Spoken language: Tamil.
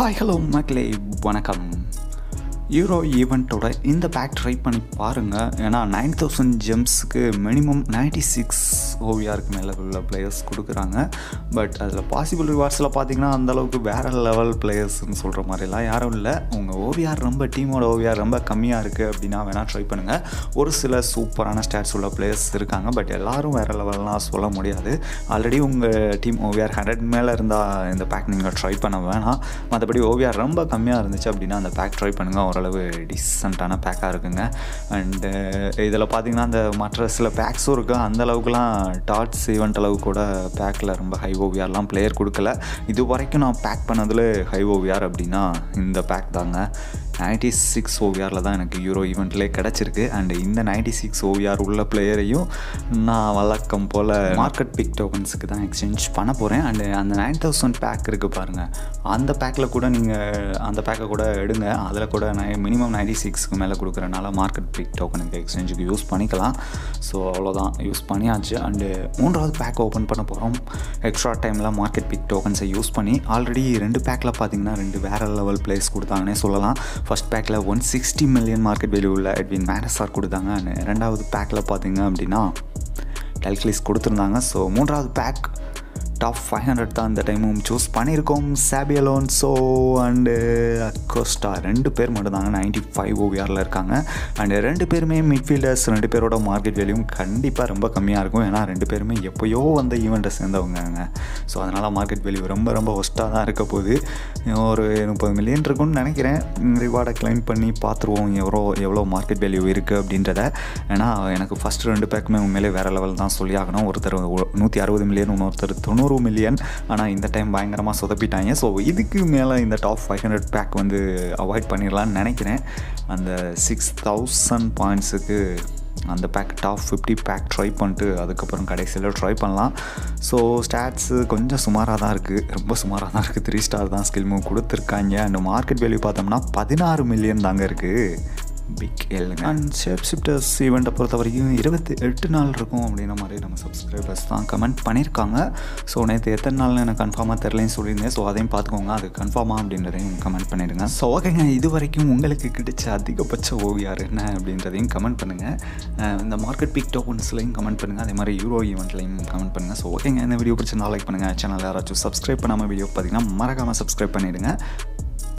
ஹாய் ஹலோ மக்களே வணக்கம் ஹீரோ ஈவெண்ட்டோட இந்த பேக் ட்ரை பண்ணி பாருங்கள் ஏன்னா நைன் தௌசண்ட் ஜெம்ஸுக்கு மினிமம் நைன்டி சிக்ஸ் ஓவியாருக்கு மேலே உள்ள பிளேயர்ஸ் கொடுக்குறாங்க. பட் அதில் பாசிபிள் ரிவார்ட்ஸில் பார்த்தீங்கன்னா அந்தளவுக்கு வேறு லெவல் பிளேயர்ஸ்னு சொல்கிற மாதிரிலாம் யாரும் இல்லை. உங்கள் ஓவியார் ரொம்ப டீமோட ஓவியார் ரொம்ப கம்மியாக இருக்குது அப்படின்னா வேணால் ட்ரை பண்ணுங்கள் ஒரு சில சூப்பரான ஸ்டாட்ஸ் உள்ள பிளேயர்ஸ் இருக்காங்க. பட் எல்லாரும் வேறு லெவல்லாம் சொல்ல முடியாது. ஆல்ரெடி உங்கள் டீம் ஓவியார் ஹண்ட்ரட் மேலே இருந்தால் இந்த பேக் நீங்கள் ட்ரை பண்ண வேணாம். மற்றபடி ஓவியார் ரொம்ப கம்மியாக இருந்துச்சு அப்படின்னா அந்த பேக் ட்ரை பண்ணுங்கள் ஒரு ஓரளவு டீசெண்டான பேக்காக இருக்குங்க. அண்டு இதில் பார்த்தீங்கன்னா அந்த மற்ற சில பேக்ஸும் இருக்குது அந்த அளவுக்குலாம் டாட்ஸ் ஈவெண்ட் அளவு கூட பேக்கில் ரொம்ப ஹை ஓவியார்லாம் பிளேயர் கொடுக்கல. இது வரைக்கும் நான் பேக் பண்ணதில் ஹை ஓவியார் அப்படின்னா இந்த பேக் தாங்க. நைன்டி சிக்ஸ் ஓவியாரில் தான் எனக்கு யூரோ ஈவெண்ட்லேயே கிடச்சிருக்கு. அண்ட் இந்த நைன்டி சிக்ஸ் ஓவிஆர் உள்ள பிளேயரையும் நான் வழக்கம் போல் மார்க்கெட் பிக் டோக்கன்ஸுக்கு தான் எக்ஸ்சேஞ்ச் பண்ண போகிறேன் அண்டு அந்த நைன் தௌசண்ட் பேக் இருக்குது பாருங்கள் அந்த பேக்கில் கூட நீங்கள் அந்த பேக்கை கூட எடுங்க. அதில் கூட நான் மினிமம் நைன்டி சிக்ஸ்க்கு மேலே கொடுக்குறனால மார்க்கெட் பிக் டோக்கனுக்கு எக்ஸ்சேஞ்சுக்கு யூஸ் பண்ணிக்கலாம். ஸோ அவ்வளோதான் யூஸ் பண்ணியாச்சு. அண்டு மூன்றாவது பேக் ஓப்பன் பண்ண போகிறோம் எக்ஸ்ட்ரா டைமில் மார்க்கெட் பிக் டோக்கன்ஸை யூஸ் பண்ணி ஆல்ரெடி ரெண்டு பேக்கில் பார்த்தீங்கன்னா ரெண்டு வேறு லெவல் பிளேஸ் கொடுத்தாங்கன்னே சொல்லலாம். ஃபஸ்ட் பேக்கில் one sixty million market value உள்ள எட்வின் மேனஸார் கொடுத்தாங்க. ரெண்டாவது பேக்கில் பார்த்தீங்க அப்படின்னா டெல்க்லிஸ் கொடுத்துருந்தாங்க. ஸோ மூன்றாவது பேக் டாப் ஃபைவ் ஹண்ட்ரட் தான் இந்த டைமும் சூஸ் பண்ணியிருக்கோம். சாபியலோன்சோ அண்டு அக்கோஸ்டா ரெண்டு பேர் மட்டும்தாங்க நைன்டி ஃபைவ் ஓவிஆரில் இருக்காங்க. அண்டு ரெண்டு பேருமே மிட்ஃபீல்டர்ஸ் ரெண்டு பேரோட மார்க்கெட் வேல்யூவும் கண்டிப்பாக ரொம்ப கம்மியாக இருக்கும். ஏன்னா ரெண்டு பேருமே எப்போயோ வந்த ஈவெண்ட்டை சேர்ந்தவங்க ஸோ அதனால் மார்க்கெட் வேல்யூ ரொம்ப ரொம்ப ஒஸ்ட்டாக தான் இருக்க போகுது. ஒரு முப்பது மில்லியன் இருக்கும்னு நினைக்கிறேன். ரிவார்டை கிளைம் பண்ணி பார்த்துருவோம். எவ்வளோ எவ்வளோ மார்க்கெட் வேல்யூ இருக்குது அப்படின்றத. ஏன்னா எனக்கு ஃபஸ்ட்டு ரெண்டு பேருக்குமே உண்மையிலே வேறு லெவல் தான் சொல்லி ஆகணும். ஒருத்தர் நூற்றி அறுபது மில்லியன் இன்னொருத்தர் தொண்ணூறு நூறு மில்லியன் ஆனால் இந்த டைம் பயங்கரமாக சொதப்பிட்டாங்க. ஸோ இதுக்கு மேலே இந்த டாப் ஃபைவ் ஹண்ட்ரட் பேக் வந்து அவாய்ட் பண்ணிடலான்னு நினைக்கிறேன். அந்த சிக்ஸ் தௌசண்ட் பாயிண்ட்ஸுக்கு அந்த pack top fifty pack try பண்ணிட்டு அதுக்கப்புறம் கடைசியில் ட்ரை பண்ணலாம். ஸோ ஸ்டாட்ஸு கொஞ்சம் சுமாராக தான் இருக்குது ரொம்ப சுமாராக தான் இருக்குது த்ரீ ஸ்டார் தான் ஸ்கில் மூவ் கொடுத்துருக்காங்க. அண்ட் மார்க்கெட் வேல்யூ பார்த்தோம்னா பதினாறு மில்லியன் தாங்க இருக்குது பிக் எல்லுங்க அண்ட் ஷேப் ஷிஃப்டர்ஸ் ஈவெண்ட்டை பொறுத்த வரைக்கும் இருபத்தி எட்டு நாள் இருக்கும் அப்படின்ற மாதிரி நம்ம சப்ஸ்கிரைபர்ஸ் தான் கமெண்ட் பண்ணியிருக்காங்க ஸோ நேற்று எத்தனை நாள்னு எனக்கு கன்ஃபார்மாக தெரிலன்னு சொல்லியிருந்தேன். ஸோ அதையும் பார்த்துக்கோங்க. அது கன்ஃபார்மாக அப்படின்றதையும் கமெண்ட் பண்ணிடுங்க. ஸோ ஓகேங்க. இது வரைக்கும் உங்களுக்கு கிடைச்ச அதிகபட்ச ஓவியார் என்ன அப்படின்றதையும் கமெண்ட் பண்ணுங்கள் இந்த மார்க்கெட் பிக் டோக்கன்ஸ்லையும் கமெண்ட் பண்ணுங்கள் அதே மாதிரி யூரோ ஈவெண்ட்லையும் கமெண்ட் பண்ணுங்கள் ஸோ ஓகேங்க. இந்த வீடியோ பிடிச்சிருந்தா லைக் பண்ணுங்கள் சேனல் யாராச்சும் சப்ஸ்கிரைப் பண்ணாமல் வீடியோ பார்த்தீங்கன்னா மறக்காமல் சப்ஸ்கிரைப் பண்ணிவிடுங்க